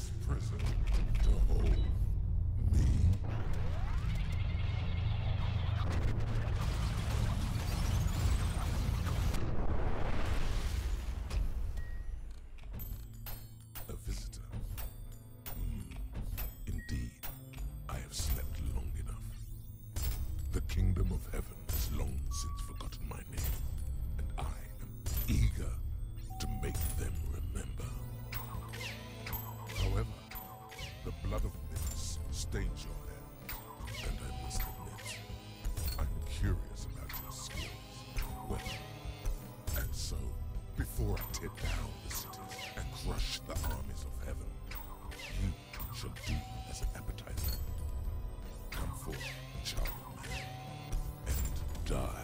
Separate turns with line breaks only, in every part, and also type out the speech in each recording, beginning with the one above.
this prison to hold me. blood of Minos stains your hand, and I must admit, I'm curious about your skills, Well, And so, before I tear down the cities and crush the armies of heaven, you shall do as an appetizer. Come forth, child of man, and die.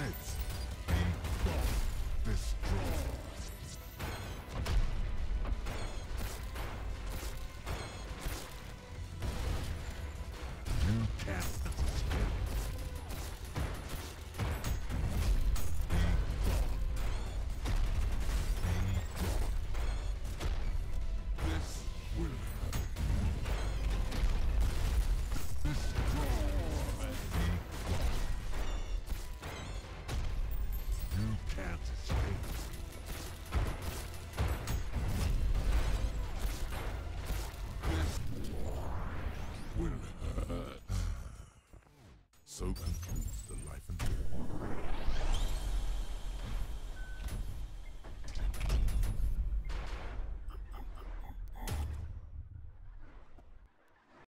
Resist. so concludes the life and death.